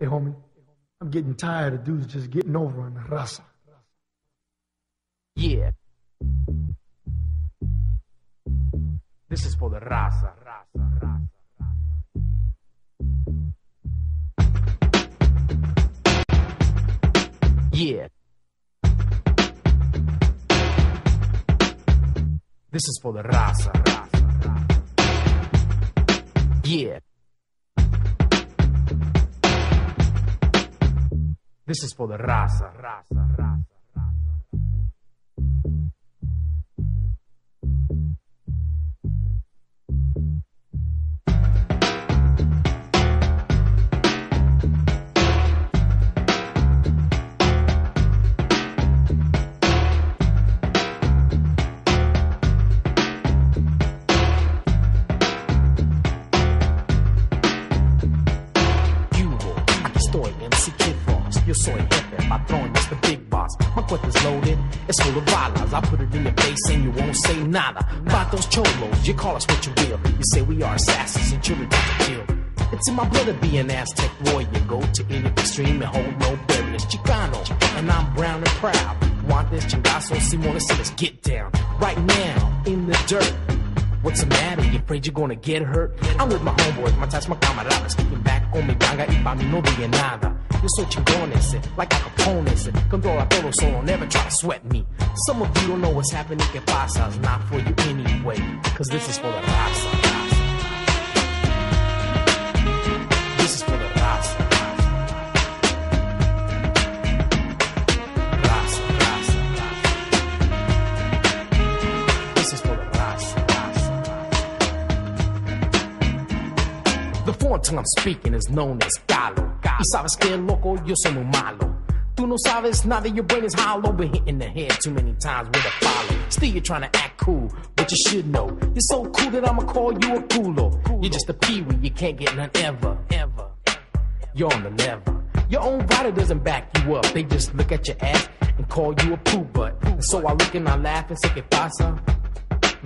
Hey, homie, I'm getting tired of dudes just getting over on the raza. Yeah. This is for the raza, raza, raza. Yeah. This is for the raza, raza, raza. Yeah. This is for the raza, raza, raza, Yo soy jefe, patrón, it's the big boss. My cuentas loaded, it's full of balas. I put it in your face and you won't say nada. About those cholos, you call us what you will. You say we are assassins and children to kill. It's in my blood to be an Aztec warrior. Go to any extreme and hold no barriers. Chicano, and I'm brown and proud. Want this chingazo, Simona, so let's get down. Right now, in the dirt. What's the matter? You afraid you're gonna get hurt? I'm with my homeboys, my ties, my camaradas. Kicking back on mi ganga y pa' mí no diga nada. Yo soy chingón ese, like Al Capone ese. Controla todo, so don't ever try to sweat me. Some of you don't know what's happening, que pasa? It's not for you anyway. Cause this is for the raza. This is for the raza. Raza. This is for the raza, raza. The tongue I'm speaking is known as Caló. Y sabes que loco, yo soy muy malo. Tú no sabes nada, your brain is hollow. Been hitting the head too many times with a follow. Still, you're trying to act cool, but you should know. You're so cool that I'ma call you a culo. You're just a peewee, you can't get none ever, ever. You're on the level. Your own body doesn't back you up. They just look at your ass and call you a poo butt. And so I look and I laugh and say, ¿Qué pasa?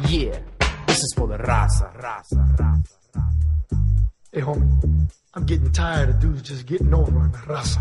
Yeah, this is for the raza, raza, raza. Hey, homie, I'm getting tired of dudes just getting over on the raza.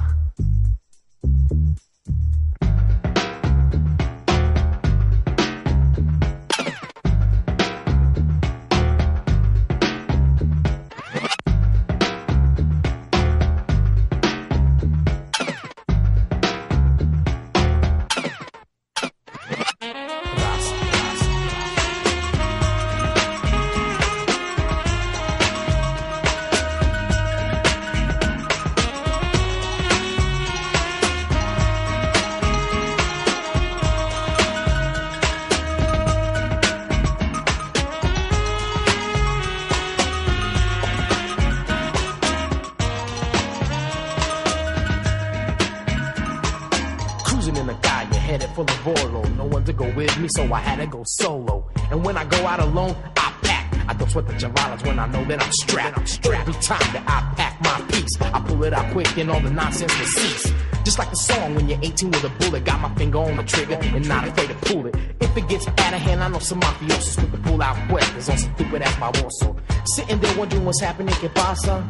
For the Volo. No one to go with me, so I had to go solo. And when I go out alone, I pack. I don't sweat the javalas when I know that I'm strapped. I'm strapped. Every time that I pack my piece, I pull it out quick and all the nonsense will cease. Just like the song when you're 18 with a bullet, got my finger on the trigger and not afraid to pull it. If it gets out of hand, I know some mafiosos with the pull out questions on some stupid ass baboso. Sitting there wondering what's happening, que pasa?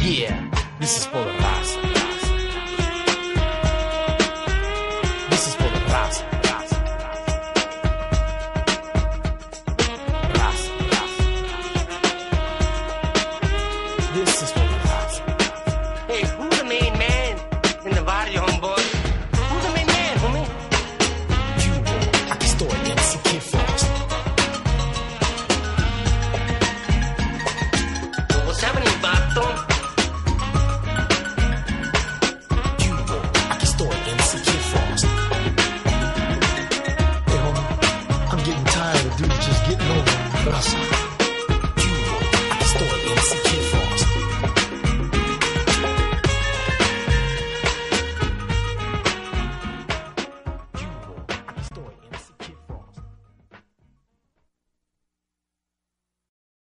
Yeah, this is for the raza. getting over. But